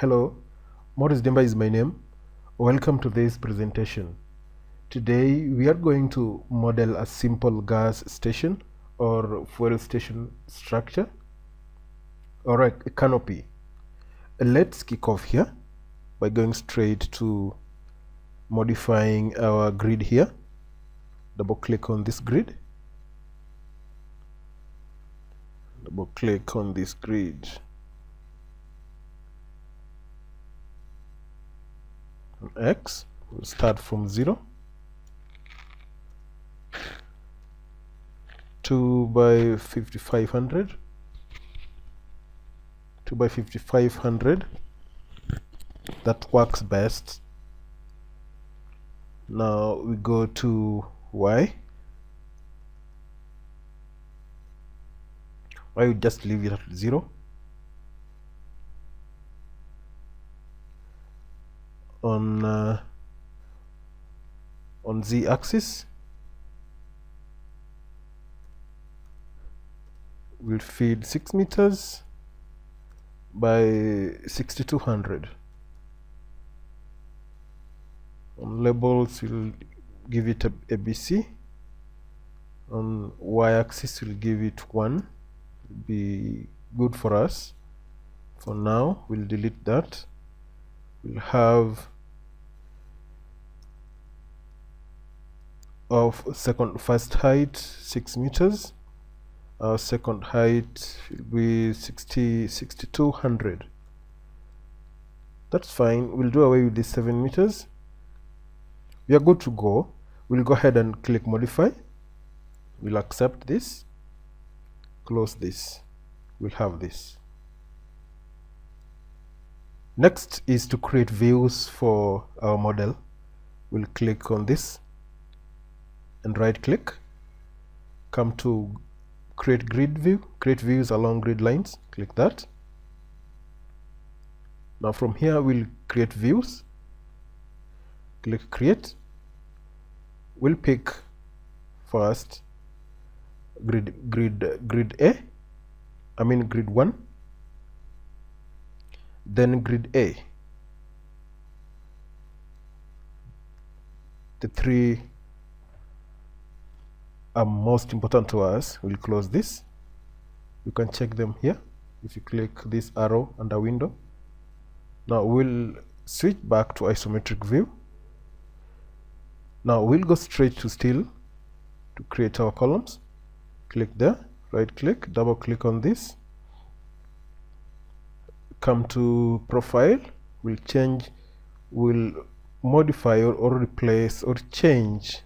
Hello, Maurice Dimba is my name. Welcome to this presentation. Today we are going to model a simple gas station or fuel station structure or a canopy. Let's kick off here by going straight to modifying our grid here. Double click on this grid. Double click on this grid. X, we'll start from 0 2 by 5500 2 by 5500 that works best. Now we go to y. Y we just leave it at 0 on uh, on z axis. Will feed 6 meters by 6200 on labels we'll give it a ABC on y-axis we'll give it 1 It'll be good for us. For now we'll delete that. We'll have of second first height 6 meters. Our second height will be 60 6200 that's fine. We'll do away with the 7 meters. We are good to go. We'll go ahead and click modify. We'll accept this. Close this. We'll have this. Next is to create views for our model. We'll click on this and right click come to create grid view create views along grid lines click that. Now from here we'll create views click create. We'll pick first grid grid grid A I mean grid 1 then grid A. The three are most important to us we'll close this. You can check them here. If you click this arrow under window. Now we'll switch back to isometric view. Now we'll go straight to still to create our columns. Click there right click double click on this. Come to profile we'll change we'll modify or, or replace or change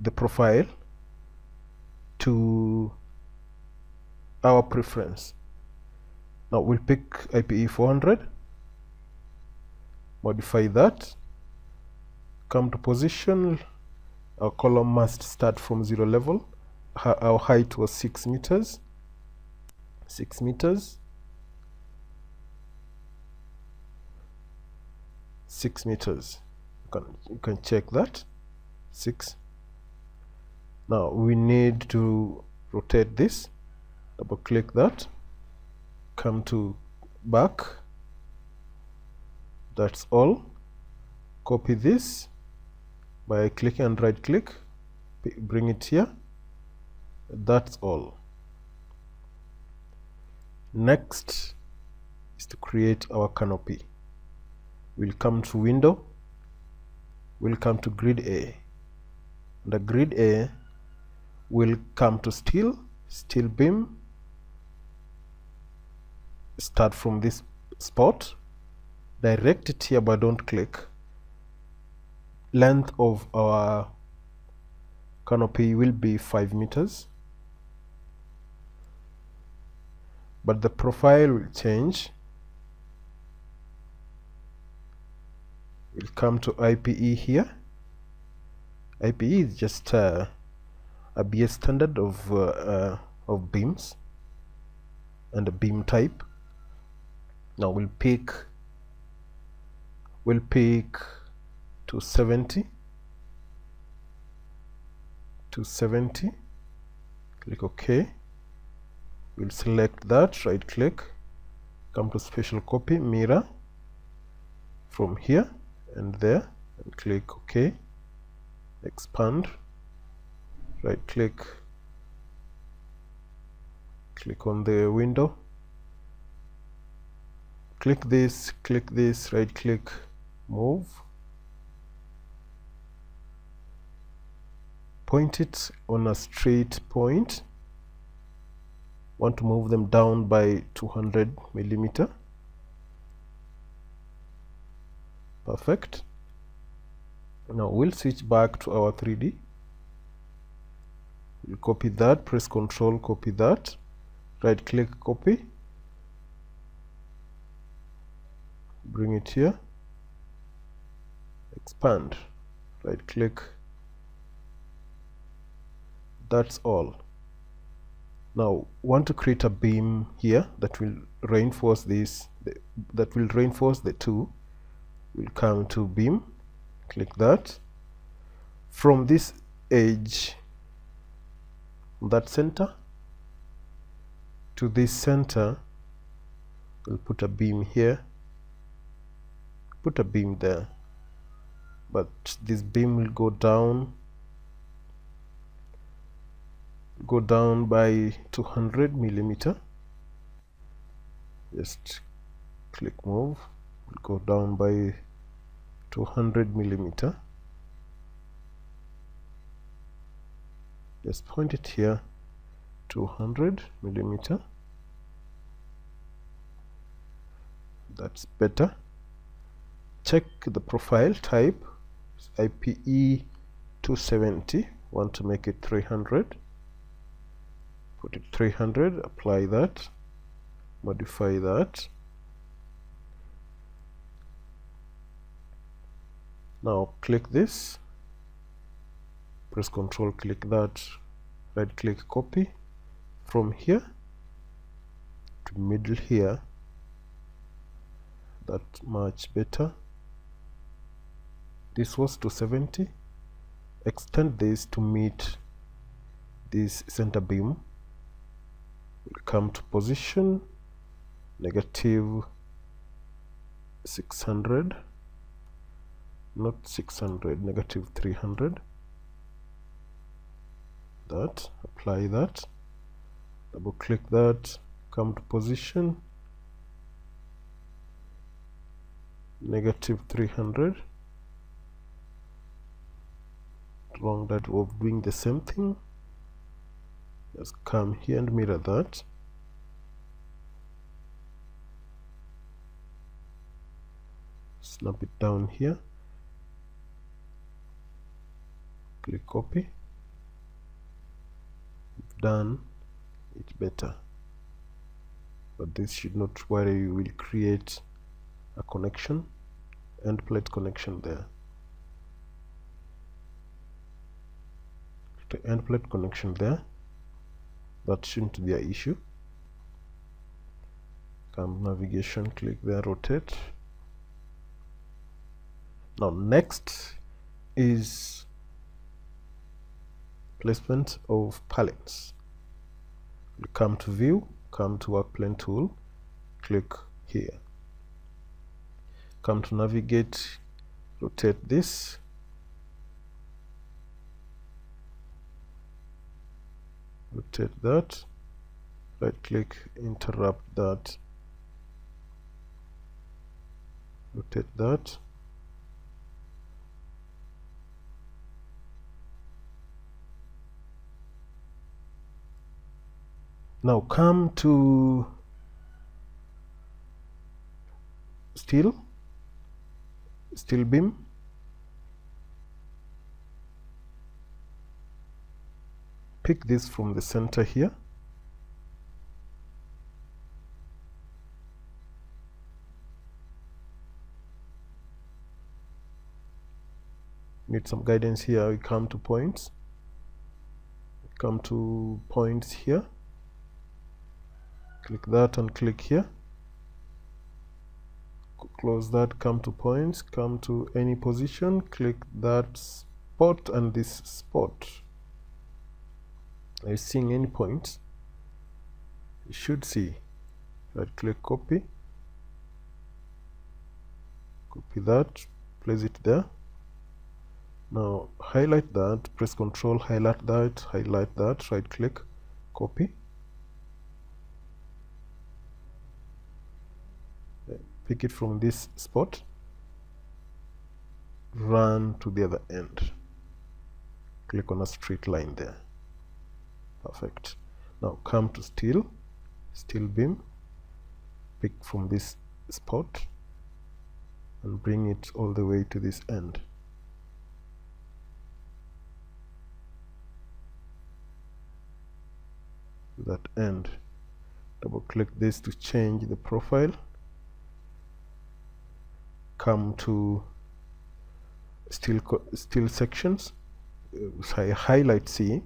the profile to our preference. Now we'll pick IPE 400 modify that come to position. Our column must start from zero level. Our height was 6 meters 6 meters 6 meters. You can, you can check that. 6 now we need to rotate this. Double click that. Come to back. That's all. Copy this by clicking and right click. Bring it here. That's all. Next is to create our canopy. We'll come to window. We'll come to grid A. The grid A will come to steel steel beam start from this spot direct it here but don't click. Length of our canopy will be 5 meters. But the profile will change. We'll come to IPE here. IPE is just uh, a BS standard of uh, uh, of beams and a beam type. Now we'll pick we'll pick to 70 to 70 click OK. We'll select that right click come to special copy mirror from here and there and click ok. Expand right click click on the window. Click this click this right click move. Point it on a straight point. Want to move them down by 200 millimeter. Perfect. Now we'll switch back to our 3d we'll copy that press control copy that. Right click copy. Bring it here. Expand. Right click. That's all. Now want to create a beam here that will reinforce this that will reinforce the two. We'll come to beam. Click that. From this edge that center. To this center we'll put a beam here put a beam there. But this beam will go down go down by 200 millimeter. Just click move will go down by 200 millimeter just point it here 200 millimeter. That's better. Check the profile type. IPE 270 want to make it 300 put it 300 apply that. Modify that. Now click this press control click that right click copy from here to middle here. That much better. This was 270 extend this to meet this center beam. We'll come to position. Negative 600 not 600 negative 300 that apply that double click that come to position negative 300 wrong that of doing the same thing just come here and mirror that. Snap it down here. Click copy done it better. But this should not worry you. Will create a connection end plate connection there. The end plate connection there. That shouldn't be an issue. Come navigation click there rotate. Now next is placement of pallets we come to view come to work plane tool click here. Come to navigate rotate this. Rotate that. Right click interrupt that. Rotate that now come to steel steel beam. Pick this from the center here. Need some guidance here. We come to points. Come to points here click that and click here. Close that come to points come to any position click that spot and this spot. Are you seeing any points? You should see. Right click copy copy that place it there. Now highlight that press ctrl highlight that highlight that right click copy pick it from this spot run to the other end. Click on a straight line there. Perfect. Now come to steel steel beam. Pick from this spot and bring it all the way to this end. That end. Double click this to change the profile come to steel steel sections uh, highlight C.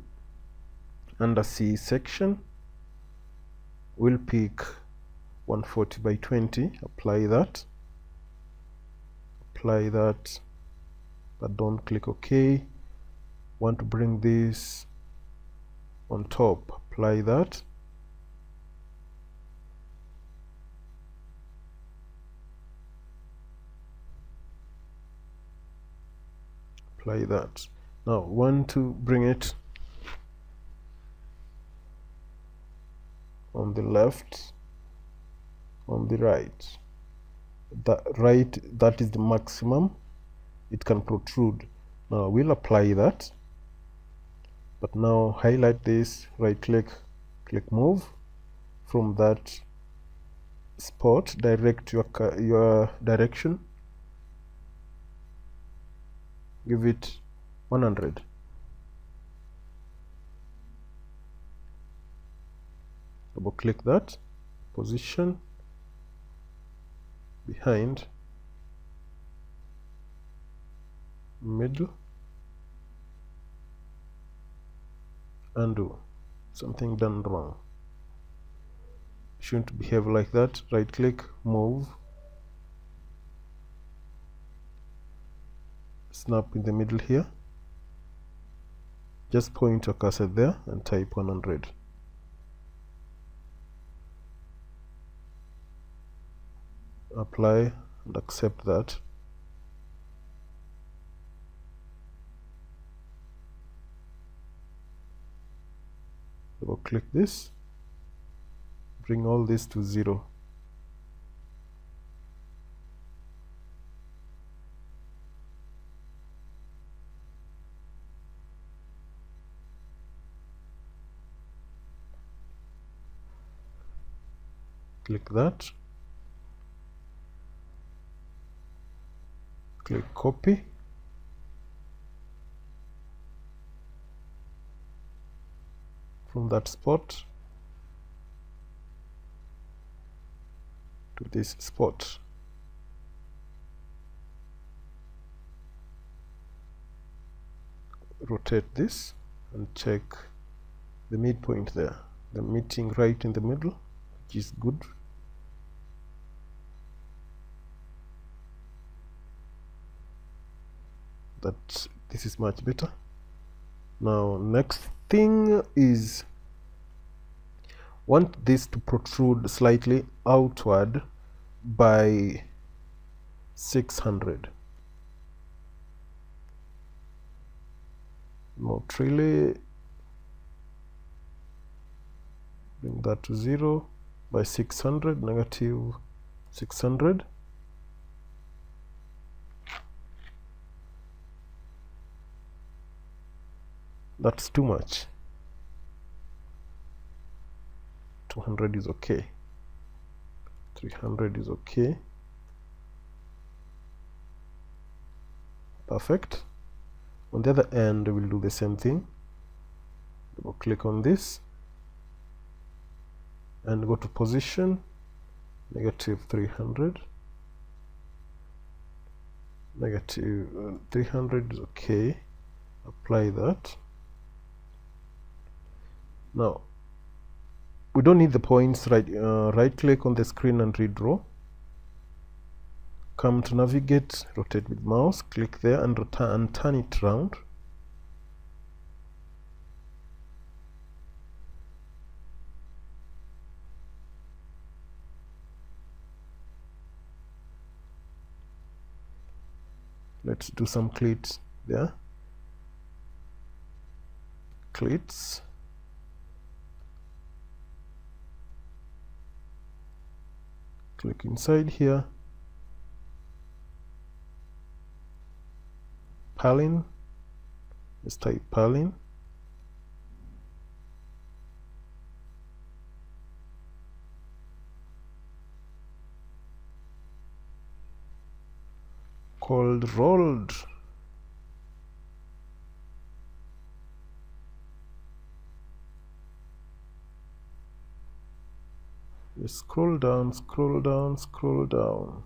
Under C section we'll pick 140 by 20 apply that. Apply that but don't click OK. Want to bring this on top apply that apply that. Now want to bring it on the left on the right. That right that is the maximum. It can protrude. Now we'll apply that. But now highlight this right click click move. From that spot direct your your direction give it 100 double click that. Position. Behind. Middle. Undo. Something done wrong. Shouldn't behave like that. Right click move snap in the middle here. Just point your cursor there and type 100 apply and accept that. Double click this. Bring all this to zero click that. Click copy. From that spot. To this spot. Rotate this and check the midpoint there. The meeting right in the middle which is good that this is much better. Now next thing is want this to protrude slightly outward by 600 not really. Bring that to zero by 600 negative 600 that's too much. 200 is okay. 300 is okay. Perfect. On the other end we'll do the same thing. Double click on this and go to position negative 300 negative uh, 300 is okay. Apply that now we don't need the points. Right uh, right click on the screen and redraw. Come to navigate rotate with mouse click there and, and turn it round. Let's do some cleats there. Cleats click inside here. purlin. Let's type purlin. Called rolled scroll down scroll down scroll down.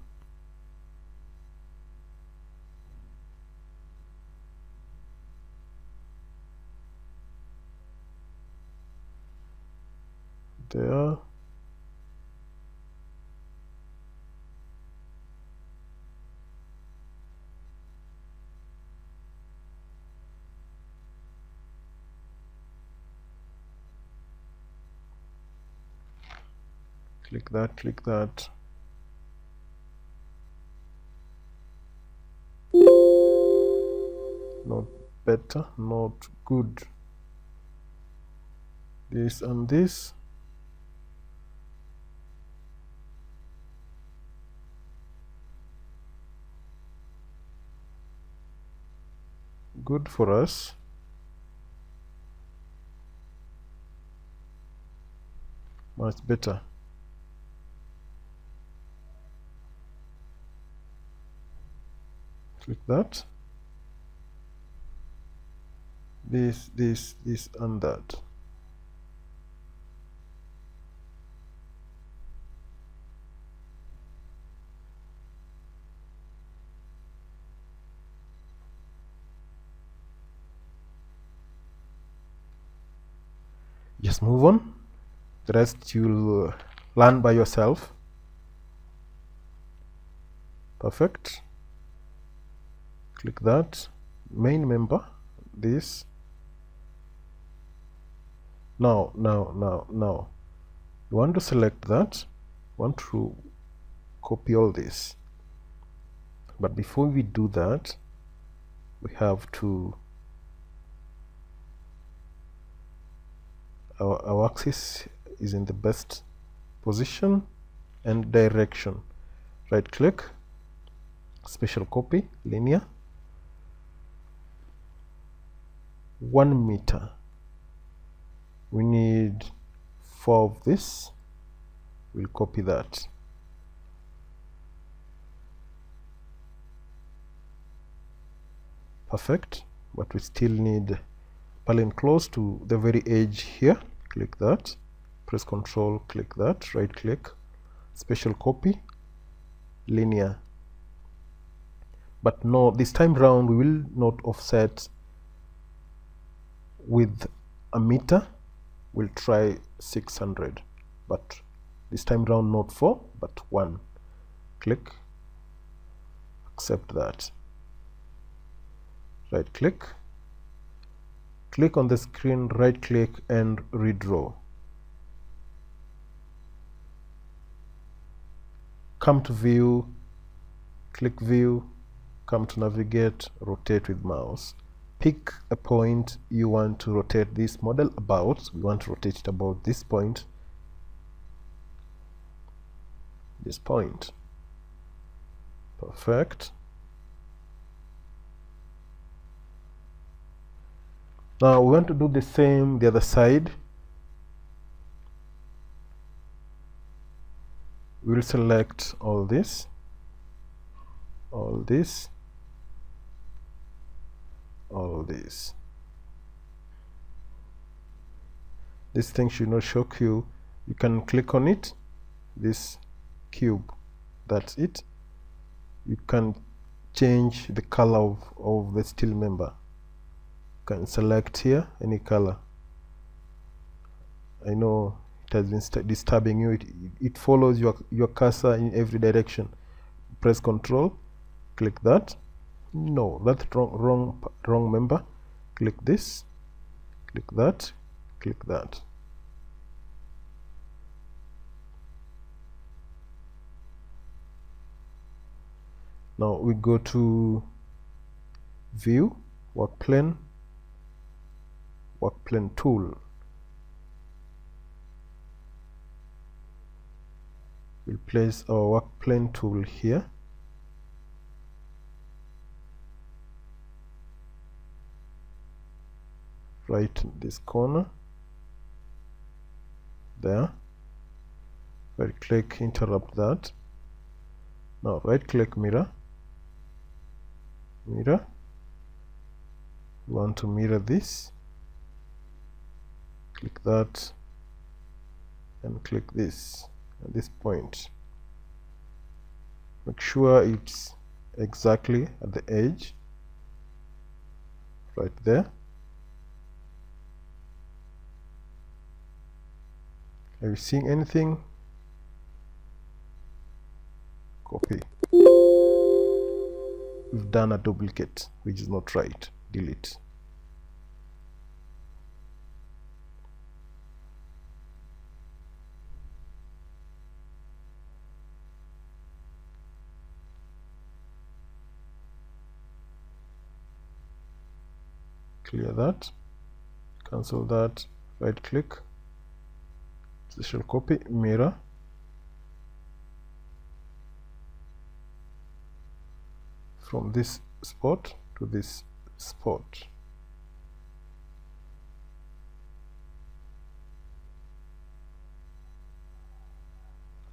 There click that click that. Not better not good. This and this. Good for us. Much better click that. This this this and that. Just move on. The rest you'll uh, learn by yourself. Perfect click that. Main member this. Now now now now. You want to select that. Want to copy all this. But before we do that we have to our, our axis is in the best position and direction. Right click special copy linear one meter. We need four of this. We'll copy that. Perfect. But we still need purlin close to the very edge here. Click that. Press control click that. Right click. Special copy. Linear. But no this time round we will not offset with a meter we'll try 600 but this time round not 4 but 1 click accept that. Right click click on the screen right click and redraw. Come to view click view come to navigate rotate with mouse pick a point you want to rotate this model about. We want to rotate it about this point. This point. Perfect. Now we want to do the same the other side. We'll select all this. All this all this this thing should not shock you. You can click on it this cube that's it. You can change the color of, of the steel member. You can select here any color. I know it has been disturbing you. It, it follows your your cursor in every direction. Press control click that no that's wrong wrong wrong member. Click this. Click that. Click that. Now we go to view work plane work plane tool. We'll place our work plane tool here right this corner. There. Right click interrupt that. Now right click mirror. Mirror. We want to mirror this? Click that and click this at this point. Make sure it's exactly at the edge. Right there are you seeing anything? Copy. We've done a duplicate which is not right. Delete. Clear that. Cancel that. Right click shall copy mirror from this spot to this spot.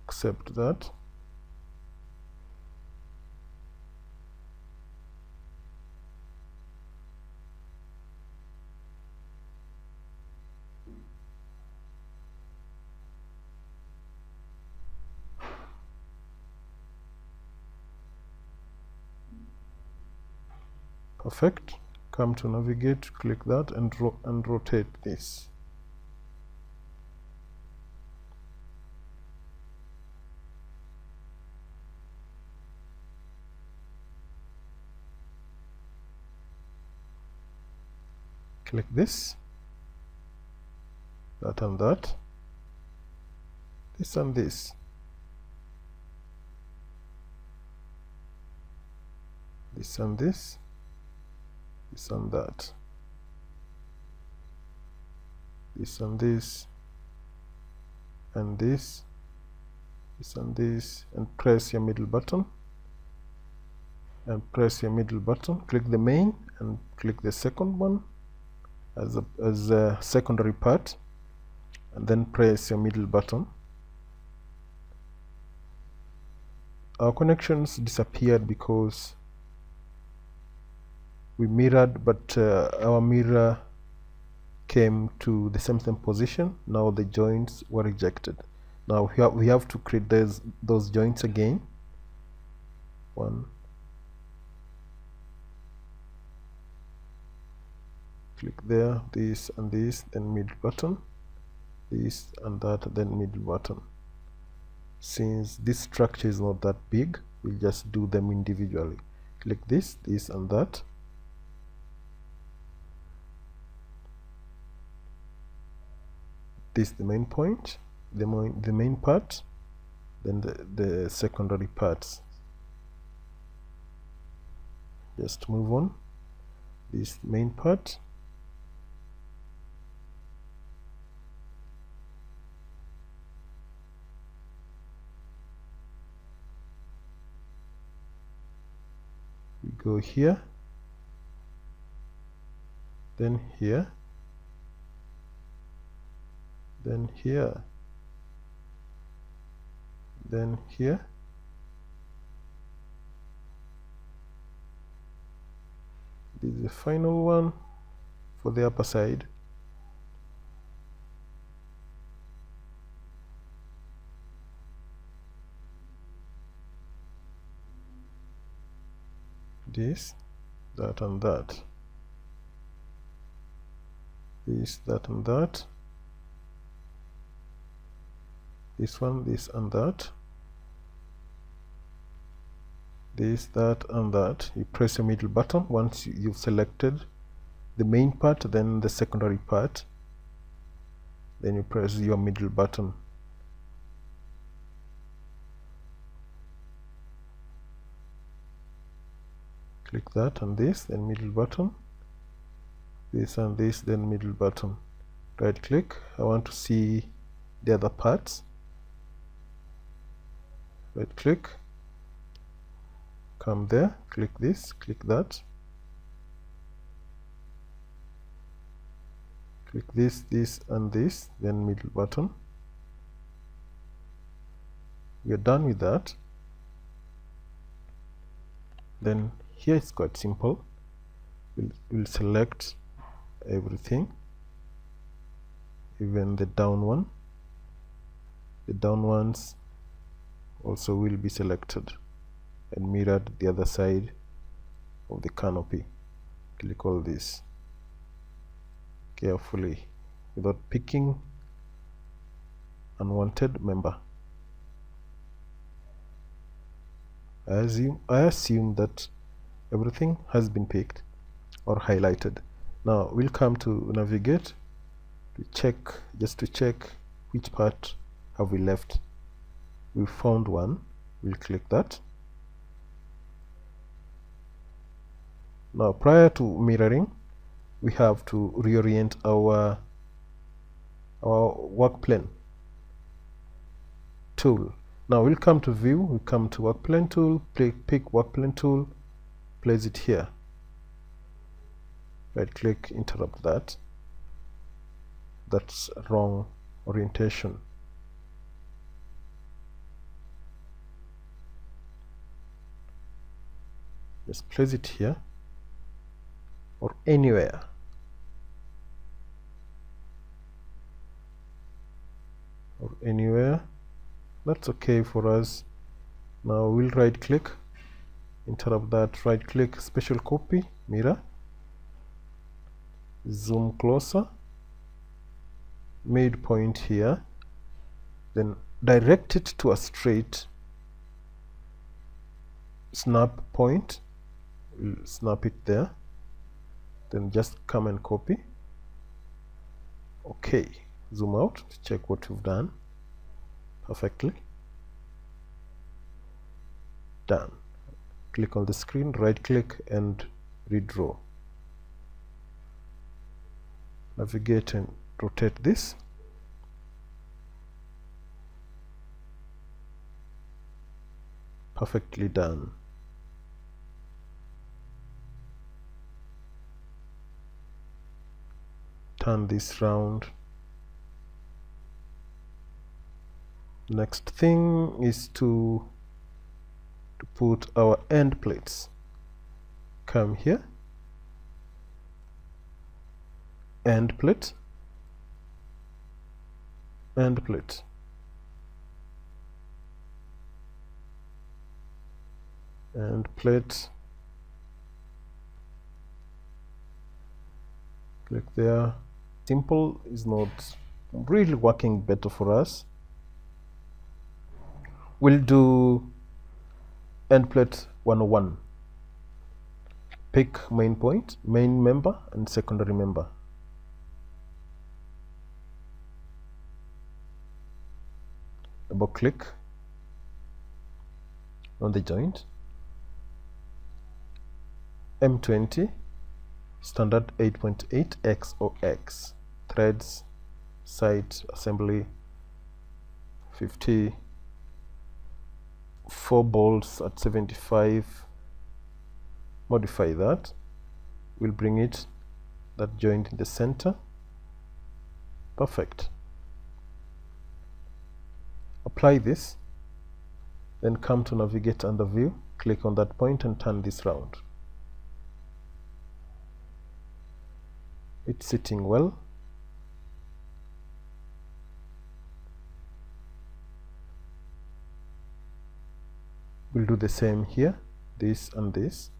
Accept that perfect. Come to navigate click that and, ro and rotate this. Click this. That and that. This and this. This and this this and that. This and this and this. This and this. And press your middle button. And press your middle button. Click the main and click the second one as a, as a secondary part. And then press your middle button. Our connections disappeared because we mirrored but uh, our mirror came to the same same position. Now the joints were rejected. Now we have, we have to create those those joints again. One. Click there this and this then middle button. This and that then middle button. Since this structure is not that big we'll just do them individually. Click this this and that this the main point the main the main part then the, the secondary parts. Just move on. This main part. We go here. Then here then here. Then here. This is the final one for the upper side. This that and that. This that and that this one this and that. This that and that. You press your middle button. Once you've selected the main part then the secondary part. Then you press your middle button. Click that and this then middle button. This and this then middle button. Right click. I want to see the other parts right click. Come there click this click that. Click this this and this then middle button. We are done with that. Then here it's quite simple. We'll, we'll select everything even the down one. The down ones also will be selected and mirrored the other side of the canopy. Click all this carefully without picking unwanted member. I assume, I assume that everything has been picked or highlighted. Now we'll come to navigate to check just to check which part have we left we found one. We'll click that. Now prior to mirroring we have to reorient our our work plane tool. Now we'll come to view. We come to work plane tool. Pick work plane tool. Place it here. Right click interrupt that. That's wrong orientation just place it here or anywhere. Or anywhere. That's okay for us. Now we'll right click interrupt that right click special copy mirror. Zoom closer. Midpoint here. Then direct it to a straight snap point we'll snap it there. Then just come and copy. Okay zoom out to check what you've done. Perfectly. Done. Click on the screen right click and redraw. Navigate and rotate this. Perfectly done turn this round. Next thing is to to put our end plates. Come here. End plate end plate end plate click there simple is not really working better for us. We'll do end plate 101 pick main point main member and secondary member. Double click on the joint. M20 standard 8.8 X or X threads site assembly 50 four bolts at 75 modify that. We'll bring it that joint in the center. Perfect. Apply this then come to navigate under view. Click on that point and turn this round. It's sitting well we'll do the same here this and this.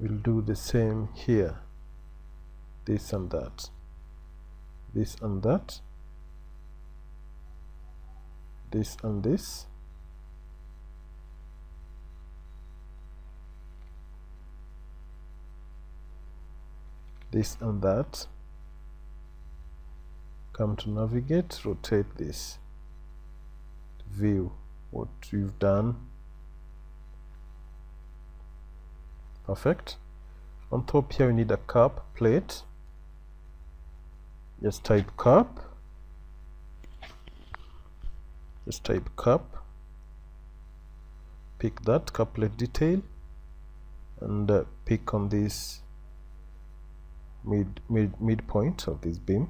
We'll do the same here this and that this and that this and this. This and that come to navigate rotate this view what you've done. Perfect. On top here we need a cup plate. Just type cup. Just type cup. Pick that couplet detail and uh, pick on this mid mid midpoint of this beam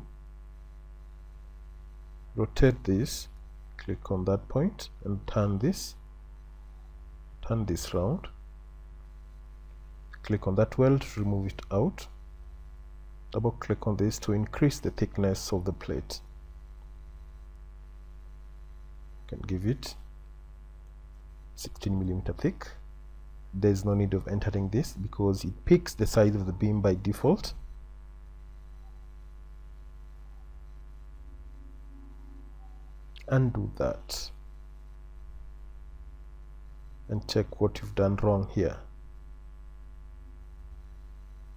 rotate this click on that point and turn this turn this round. Click on that weld to remove it out. Double click on this to increase the thickness of the plate. You can give it 16 millimeter thick. There's no need of entering this because it picks the size of the beam by default undo that. And check what you've done wrong here.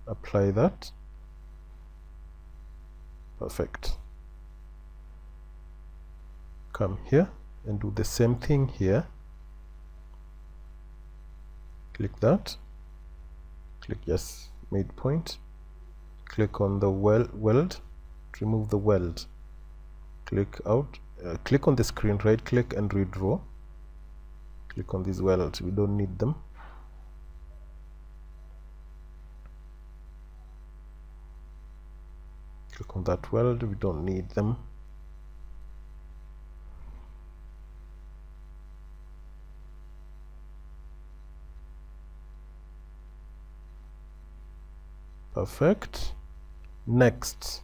Apply that. Perfect. Come here and do the same thing here. Click that. Click yes midpoint click on the weld weld. Remove the weld. Click out uh, click on the screen right click and redraw. Click on these welds we don't need them. Click on that weld we don't need them. Perfect. Next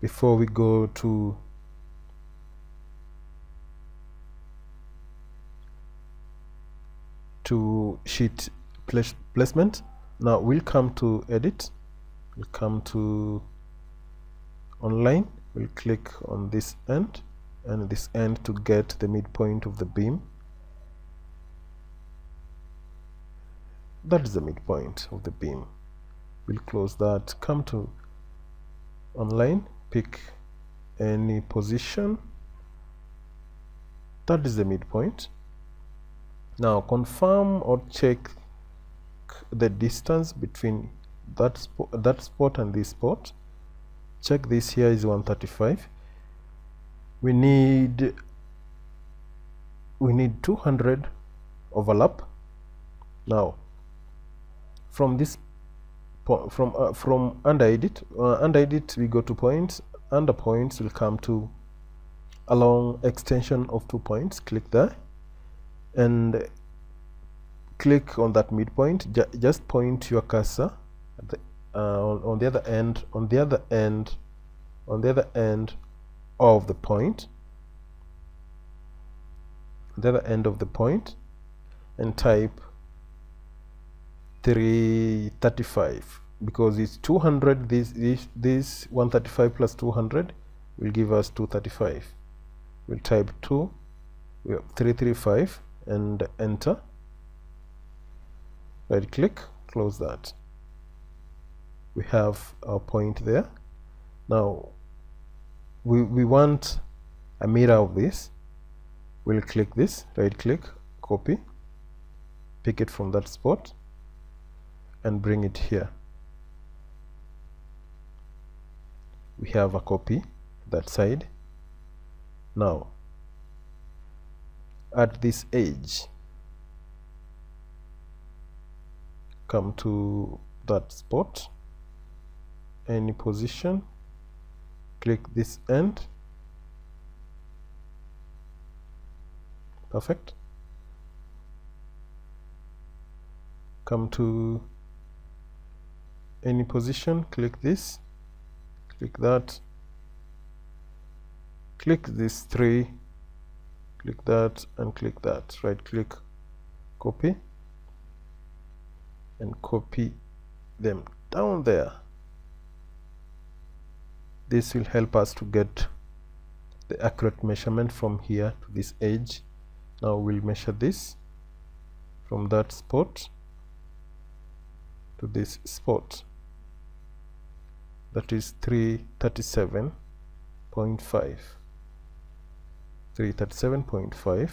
before we go to to sheet placement. Now we'll come to edit. We'll come to online. We'll click on this end and this end to get the midpoint of the beam. That is the midpoint of the beam. We'll close that. Come to online pick any position. That is the midpoint. Now confirm or check the distance between that that spot and this spot. Check this here is 135 we need we need 200 overlap. Now from this from uh, from under edit uh, under edit we go to points under points will come to along extension of two points click there and click on that midpoint Ju just point your cursor the, uh, on, on the other end on the other end on the other end of the point the other end of the point and type 335 because it's 200 this this this 135 plus 200 will give us 235 we'll type 2 we have 335 and enter. Right click close that. We have our point there. Now we, we want a mirror of this. We'll click this right click copy pick it from that spot and bring it here. We have a copy that side. Now at this edge come to that spot any position click this end. Perfect. Come to any position click this click that click this three click that and click that. Right click copy and copy them down there. This will help us to get the accurate measurement from here to this edge. Now we'll measure this from that spot to this spot. That is 337.5 337.5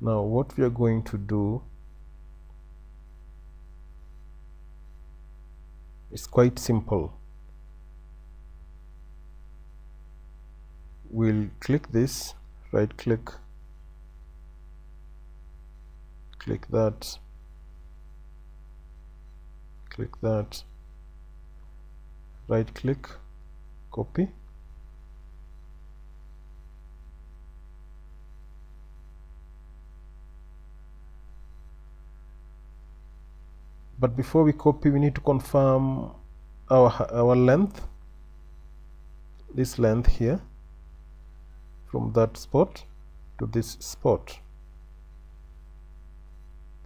now what we are going to do is quite simple we'll click this right click click that click that right click copy. But before we copy we need to confirm our our length this length here from that spot to this spot.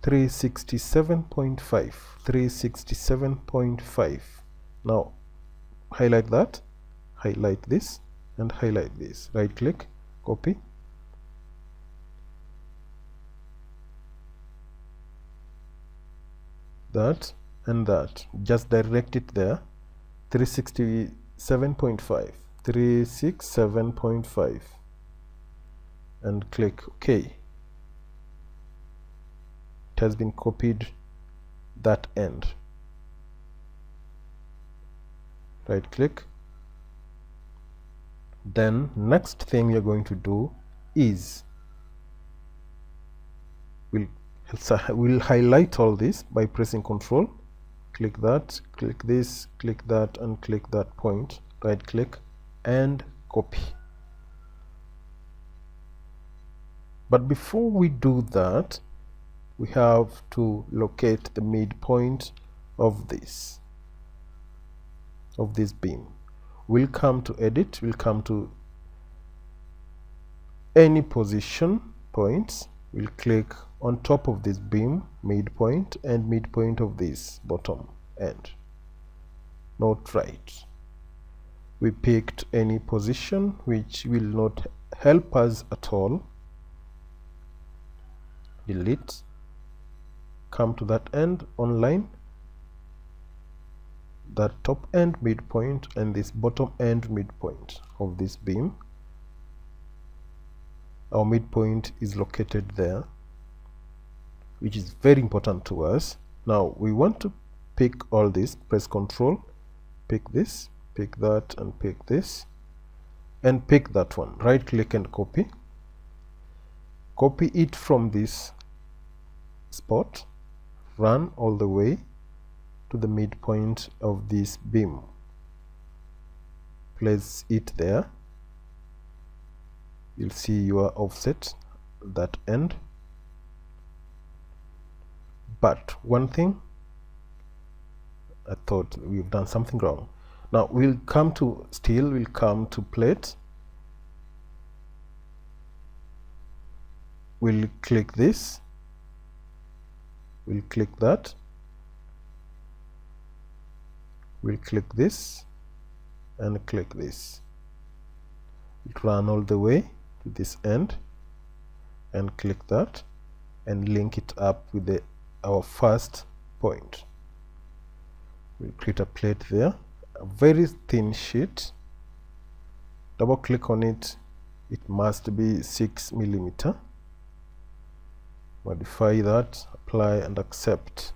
367.5 367.5 now highlight that. Highlight this and highlight this. Right click copy. That and that. Just direct it there. 367.5 367.5 and click OK. It has been copied that end. Right click. Then next thing you're going to do is we'll we'll highlight all this by pressing control. Click that click this click that and click that point. Right click and copy but before we do that we have to locate the midpoint of this of this beam. We'll come to edit we'll come to any position points. We'll click on top of this beam midpoint and midpoint of this bottom end. Not right. We picked any position which will not help us at all delete. Come to that end online. That top end midpoint and this bottom end midpoint of this beam. Our midpoint is located there which is very important to us. Now we want to pick all this press control pick this pick that and pick this and pick that one. Right click and copy. Copy it from this spot run all the way to the midpoint of this beam. Place it there. You'll see your offset that end. But one thing I thought we've done something wrong. Now we'll come to steel we'll come to plate. We'll click this we'll click that. We'll click this and click this. It run all the way to this end and click that and link it up with the our first point. We'll create a plate there a very thin sheet. Double click on it. It must be six millimeter modify that apply and accept.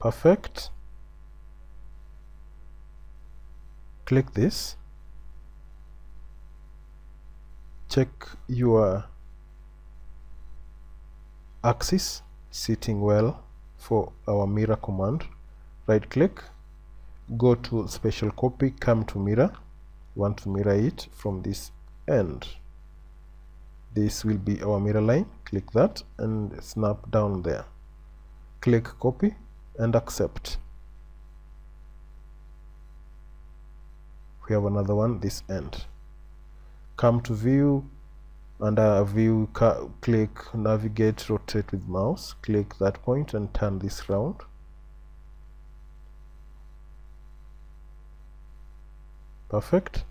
Perfect. Click this. Check your axis sitting well for our mirror command. Right click go to special copy come to mirror. Want to mirror it from this end. This will be our mirror line. Click that and snap down there. Click copy and accept. We have another one this end. Come to view. Under view click navigate rotate with mouse. Click that point and turn this round perfect.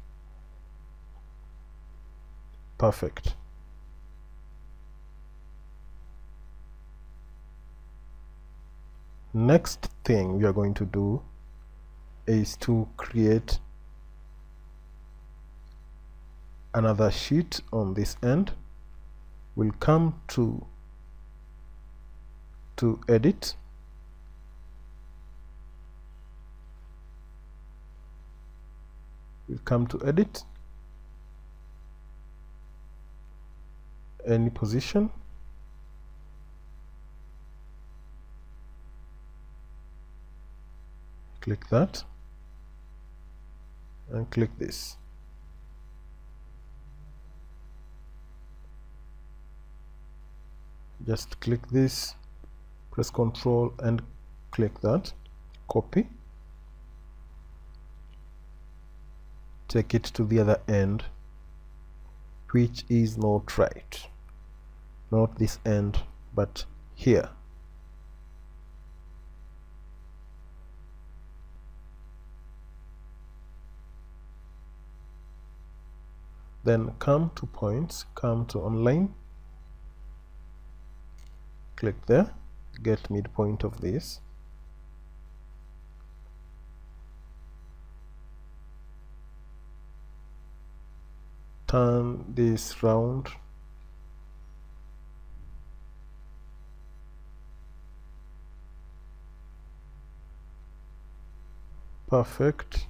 Perfect. Next thing we are going to do is to create another sheet on this end. We'll come to to edit we'll come to edit. Any position? Click that and click this. Just click this press ctrl and click that. Copy take it to the other end which is not right. Not this end but here. Then come to points come to online. Click there get midpoint of this turn this round. Perfect.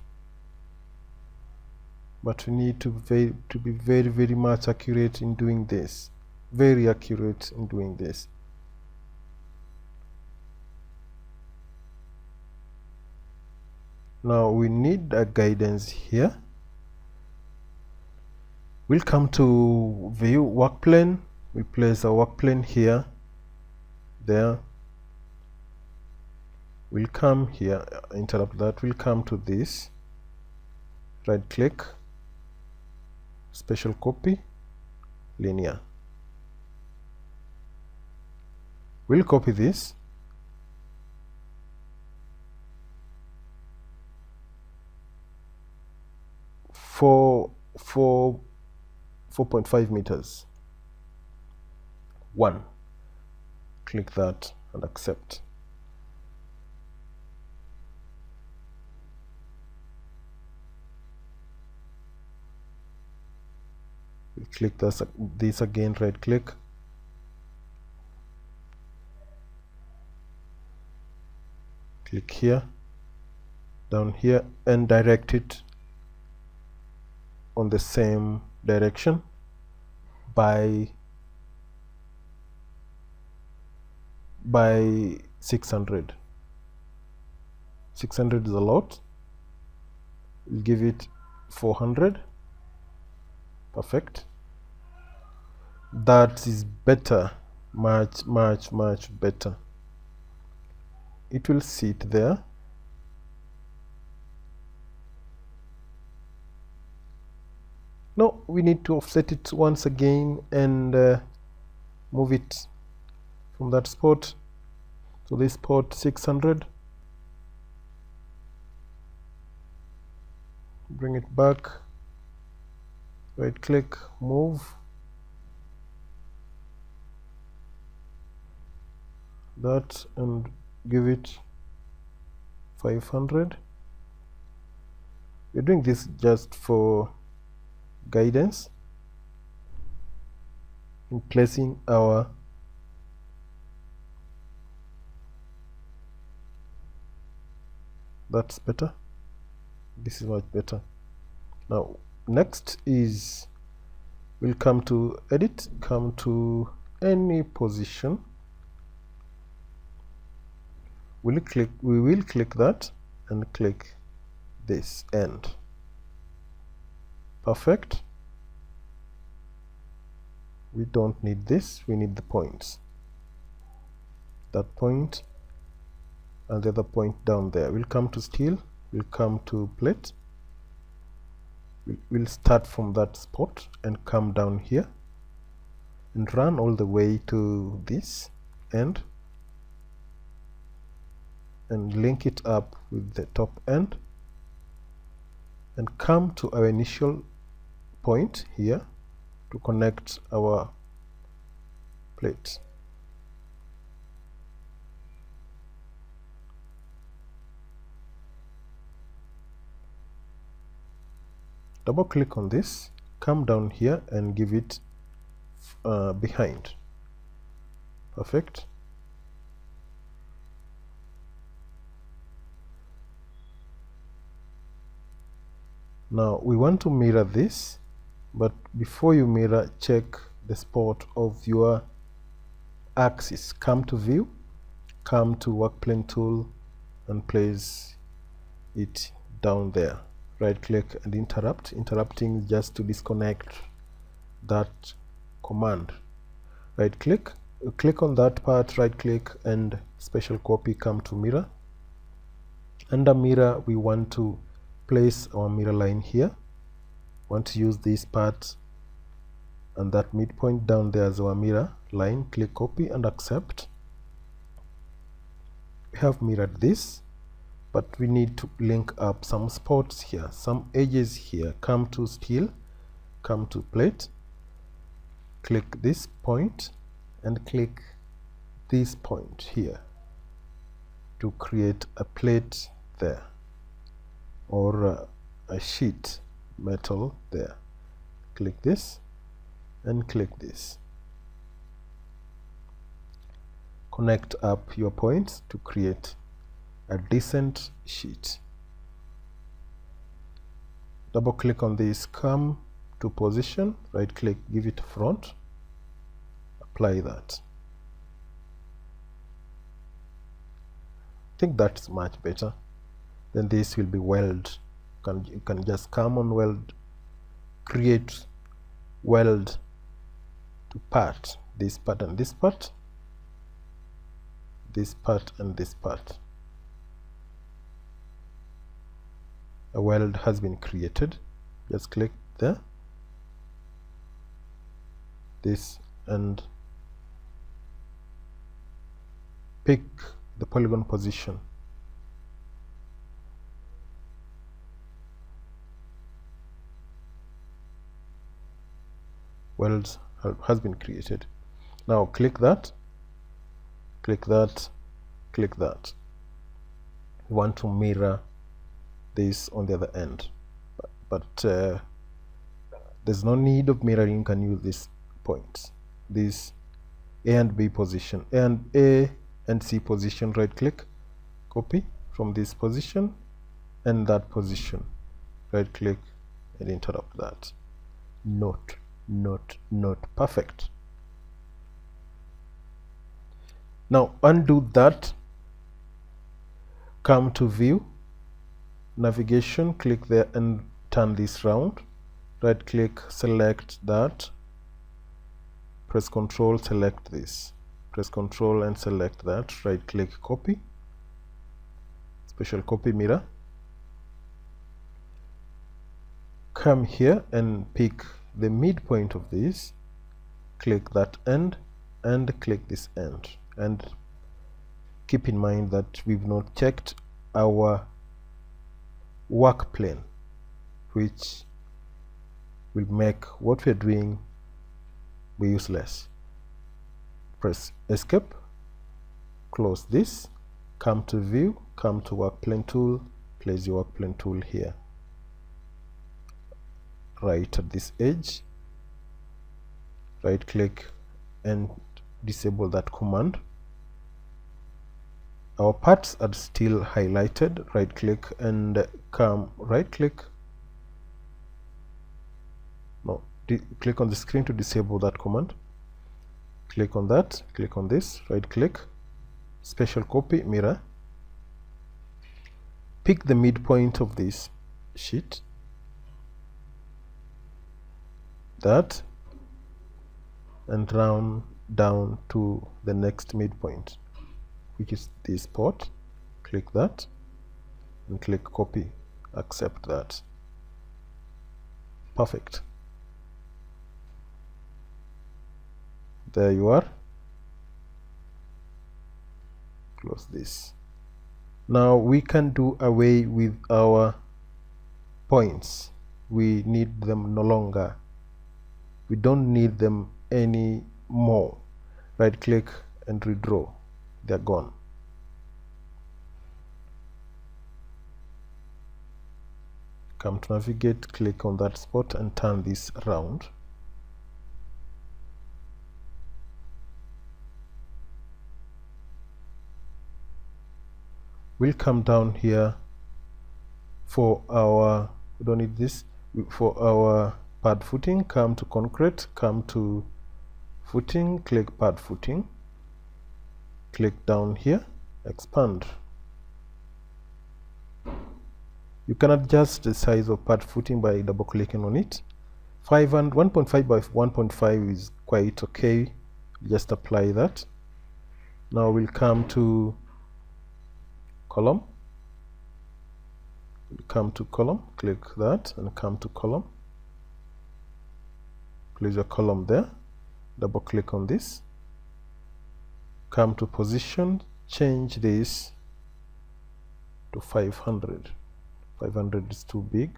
But we need to very to be very very much accurate in doing this. Very accurate in doing this. Now we need a guidance here we'll come to view work plane we place a work plane here there. We'll come here interrupt that. We'll come to this. Right click. Special copy. Linear. We'll copy this. For for 4.5 meters. One. Click that and accept. Click this, this again right click. Click here down here and direct it on the same direction by by 600 600 is a lot. We'll give it 400 perfect. That is better. Much much much better. It will sit there no we need to offset it once again and uh, move it from that spot to this spot 600 bring it back. Right click move. That and give it 500 we're doing this just for guidance in placing our that's better. This is much better. Now next is we'll come to edit come to any position. We'll click we will click that and click this end perfect. We don't need this we need the points. That point and the other point down there. We'll come to steel we'll come to plate. We'll start from that spot and come down here and run all the way to this end and link it up with the top end and come to our initial point here to connect our plate double click on this come down here and give it uh, behind. Perfect. Now we want to mirror this but before you mirror check the spot of your axis. Come to view come to work plane tool and place it down there. Right click and interrupt interrupting just to disconnect that command. Right click click on that part right click and special copy come to mirror under mirror we want to place our mirror line here want to use this part and that midpoint down there as our mirror line click copy and accept. We have mirrored this but we need to link up some spots here some edges here. Come to steel come to plate click this point and click this point here to create a plate there or uh, a sheet metal there. Click this and click this. Connect up your points to create a decent sheet. Double click on this come to position right click give it front. Apply that. I think that's much better. Then this will be weld can, you can just come on weld create weld to part. This part and this part. This part and this part. A weld has been created. Just click there. This and pick the polygon position weld has been created. Now click that. Click that. Click that. We want to mirror this on the other end. But, uh, there's no need of mirroring. You can use these points this a and b position a and a and c position right click copy from this position and that position right click and interrupt that. Not not not perfect. Now undo that. Come to view. Navigation click there and turn this round. Right click select that. Press control select this. Press control and select that. Right click copy. Special copy mirror. Come here and pick the midpoint of this click that end and click this end. And keep in mind that we've not checked our work plane which will make what we're doing be useless. Press escape close this come to view come to work plane tool place your work plane tool here right at this edge. Right click and disable that command. Our parts are still highlighted. Right click and come right click. No click on the screen to disable that command. Click on that click on this right click. Special copy mirror. Pick the midpoint of this sheet that and round down to the next midpoint which is this spot. Click that and click copy. Accept that. Perfect. There you are. Close this. Now we can do away with our points. We need them no longer we don't need them any more right click and redraw. They're gone. Come to navigate click on that spot and turn this around. We'll come down here for our we don't need this for our pad footing come to concrete come to footing click pad footing click down here expand. You can adjust the size of pad footing by double clicking on it. 5 and 1.5 by 1.5 is quite okay. Just apply that. Now we'll come to column. We'll come to column click that and come to column place your column there. Double click on this. Come to position. Change this to 500 500 is too big.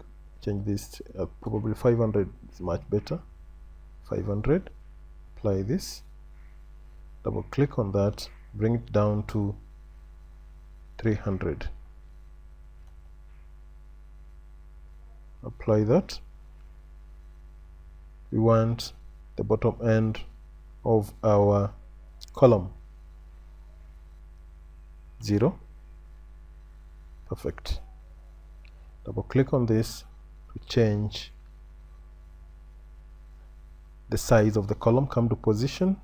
Change this uh, probably 500 is much better. 500 apply this. Double click on that. Bring it down to 300 apply that we want the bottom end of our column. 0 perfect. Double click on this to change the size of the column come to position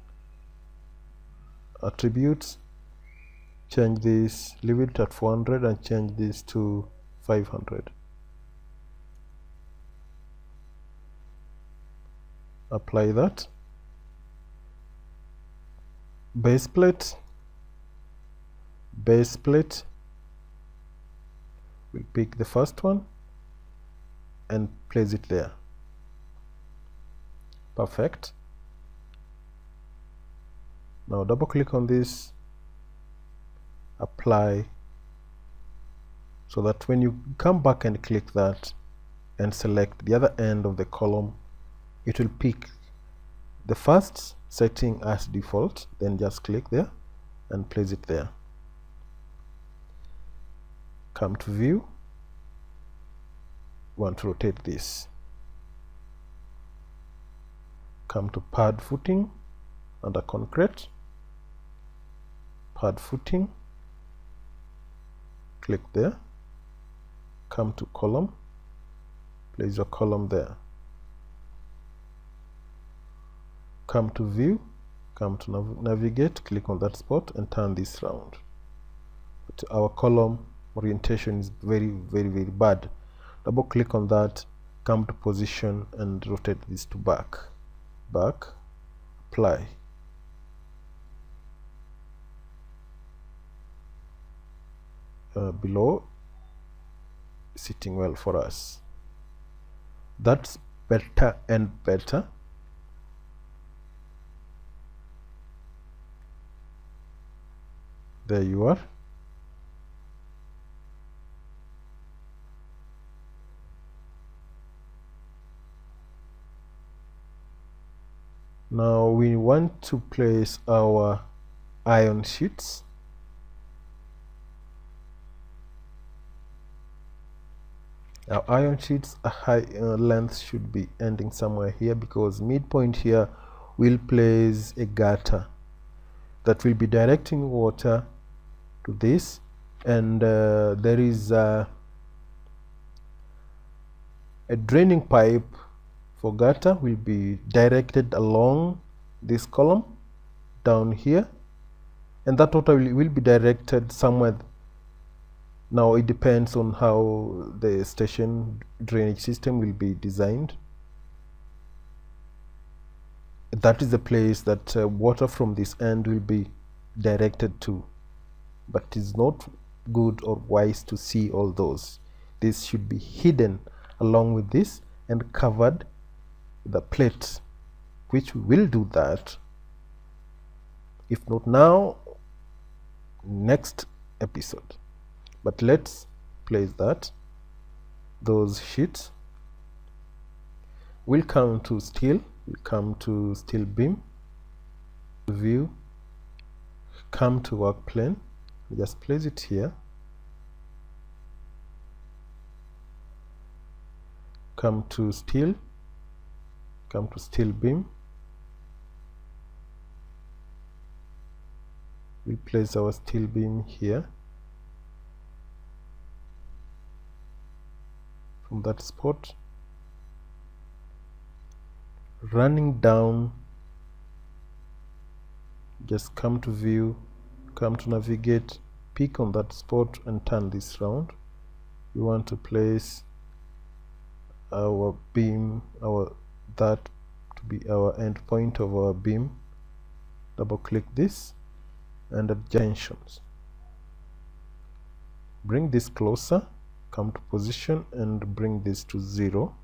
attributes change this leave it at 400 and change this to 500 apply that. Base plate base plate we'll pick the first one and place it there. Perfect. Now double click on this apply so that when you come back and click that and select the other end of the column it will pick the first setting as default then just click there and place it there. Come to view. Want to rotate this. Come to pad footing under concrete. Pad footing. Click there. Come to column. Place your column there come to view come to nav navigate click on that spot and turn this round. But our column orientation is very very very bad. Double click on that come to position and rotate this to back. Back apply. Uh, below sitting well for us. That's better and better there you are. Now we want to place our iron sheets. Our iron sheets high uh, length should be ending somewhere here because midpoint here will place a gutter that will be directing water to this. And uh, there is a draining pipe for gutter will be directed along this column down here. And that water will, will be directed somewhere. Now it depends on how the station drainage system will be designed. That is the place that uh, water from this end will be directed to but it's not good or wise to see all those. This should be hidden along with this and covered the plate which will do that. If not now next episode. But let's place that. Those sheets we'll come to steel we'll come to steel beam view come to work plane just place it here. Come to steel. Come to steel beam. We place our steel beam here. From that spot. Running down. Just come to view come to navigate pick on that spot and turn this round. We want to place our beam our that to be our end point of our beam. Double click this and adjunctions bring this closer come to position and bring this to zero.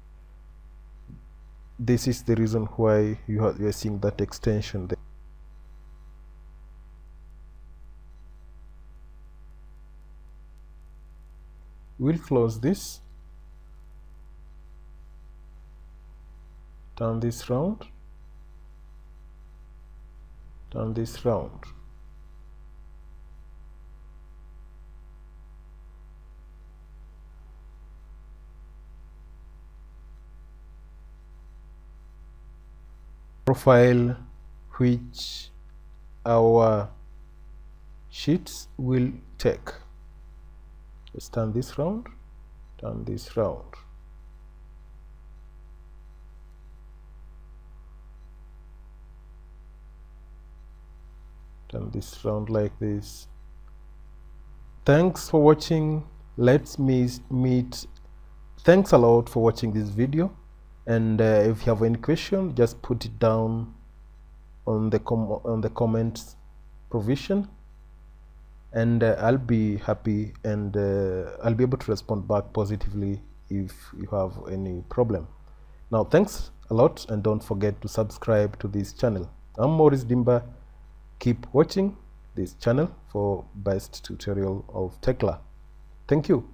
This is the reason why you you are seeing that extension there we'll close this. Turn this round. Turn this round. Profile which our sheets will take let's turn this round. Turn this round. Turn this round like this. Thanks for watching. Let's meet thanks a lot for watching this video. And uh, if you have any question just put it down on the com on the comments provision and uh, I'll be happy and uh, I'll be able to respond back positively if you have any problem. Now thanks a lot and don't forget to subscribe to this channel. I'm Maurice Dimba. Keep watching this channel for best tutorial of Tekla. Thank you